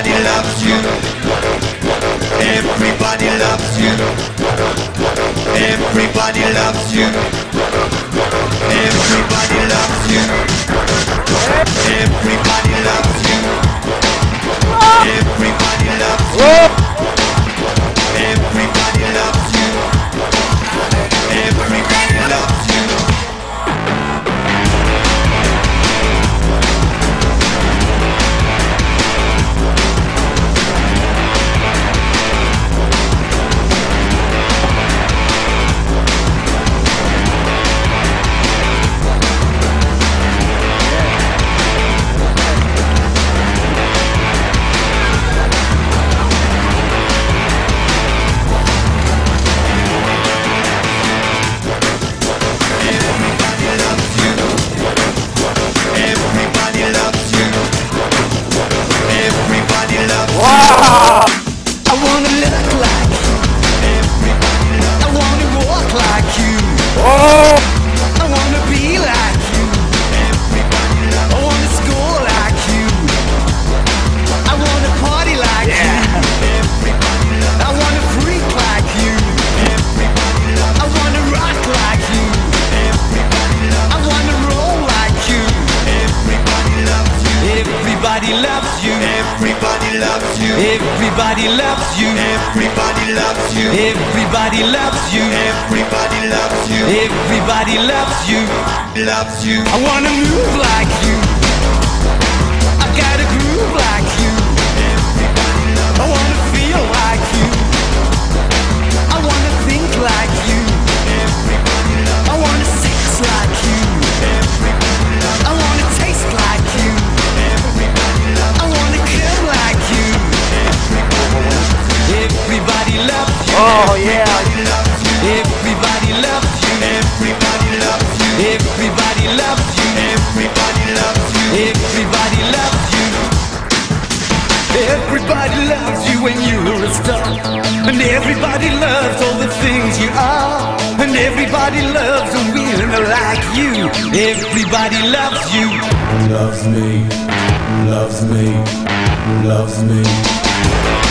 Everybody loves you. Everybody loves you. Everybody loves you. Everybody loves you. Everybody loves you. Everybody loves you. Everybody loves you. Everybody loves you. Everybody loves you. Everybody loves you. Everybody loves you. Everybody loves you. Everybody loves you. Loves you. I wanna move like you. Oh yeah. Everybody loves you. Everybody loves you. Everybody loves you. Everybody loves you. Everybody loves you. Everybody loves you. When you're a star. And everybody loves all the things you are. And everybody loves a winner like you. Everybody loves you. loves me, loves me, loves me.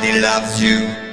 Everybody loves you.